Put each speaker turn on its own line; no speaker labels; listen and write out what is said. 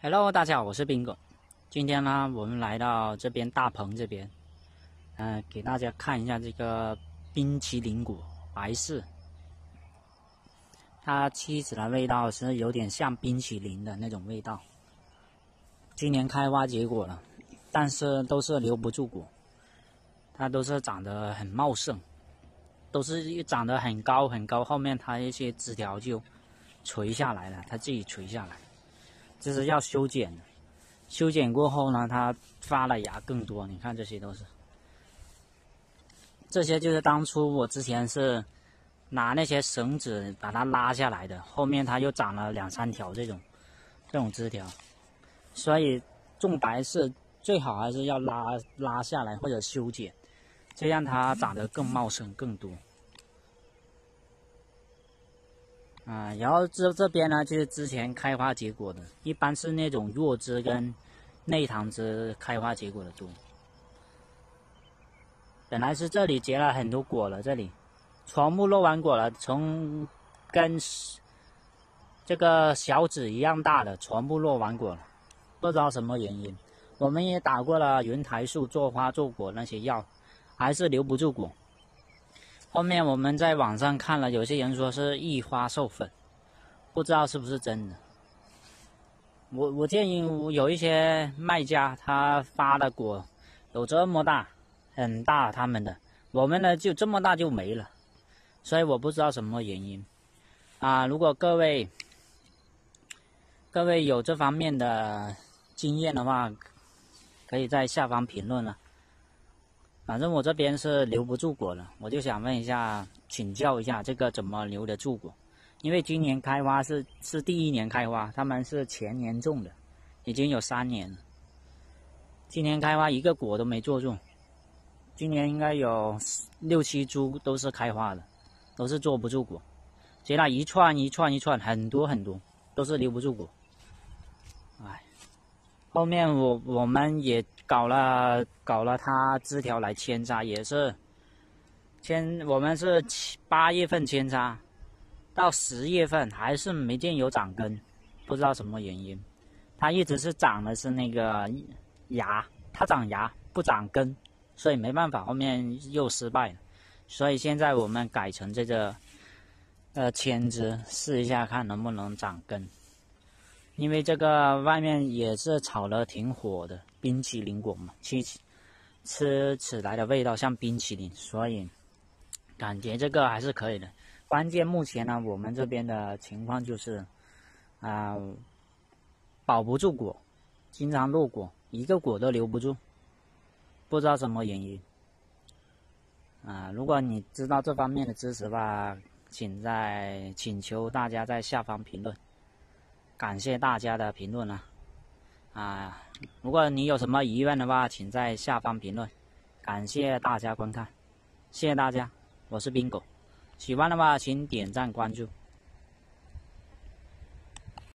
Hello，大家好，我是冰狗。今天呢，我们来到这边大棚这边，嗯、给大家看一下这个冰淇淋果白氏。它吃起来味道是有点像冰淇淋的那种味道。今年开花结果了，但是都是留不住果，它都是长得很茂盛，都是一长得很高很高，后面它一些枝条就垂下来了，它自己垂下来。这是要修剪，修剪过后呢，它发了芽更多。你看这些都是，这些就是当初我之前是拿那些绳子把它拉下来的，后面它又长了两三条这种这种枝条，所以种白是最好还是要拉拉下来或者修剪，这样它长得更茂盛更多。啊，然后这这边呢，就是之前开花结果的，一般是那种弱枝跟内糖枝开花结果的多。本来是这里结了很多果了，这里全部落完果了，从跟这个小指一样大的全部落完果了，不知道什么原因。我们也打过了云台树做花做果那些药，还是留不住果。后面我们在网上看了，有些人说是异花授粉，不知道是不是真的。我我建议有一些卖家他发的果有这么大，很大，他们的我们呢就这么大就没了，所以我不知道什么原因。啊，如果各位各位有这方面的经验的话，可以在下方评论了。反正我这边是留不住果了，我就想问一下，请教一下这个怎么留得住果？因为今年开花是是第一年开花，他们是前年种的，已经有三年了。今年开花一个果都没坐住，今年应该有六七株都是开花的，都是坐不住果，结了一串一串一串，很多很多，都是留不住果。哎。后面我我们也搞了搞了它枝条来扦插，也是扦我们是七八月份扦插，到十月份还是没见有长根，不知道什么原因。它一直是长的是那个芽，它长芽不长根，所以没办法，后面又失败了。所以现在我们改成这个呃扦枝，试一下看能不能长根。因为这个外面也是炒的挺火的冰淇淋果嘛，吃吃起来的味道像冰淇淋，所以感觉这个还是可以的。关键目前呢，我们这边的情况就是啊、保不住果，经常落果，一个果都留不住，不知道什么原因。啊、如果你知道这方面的知识吧，请在请求大家在下方评论。感谢大家的评论啊！啊，如果你有什么疑问的话，请在下方评论。感谢大家观看，谢谢大家，我是冰狗。喜欢的话，请点赞关注。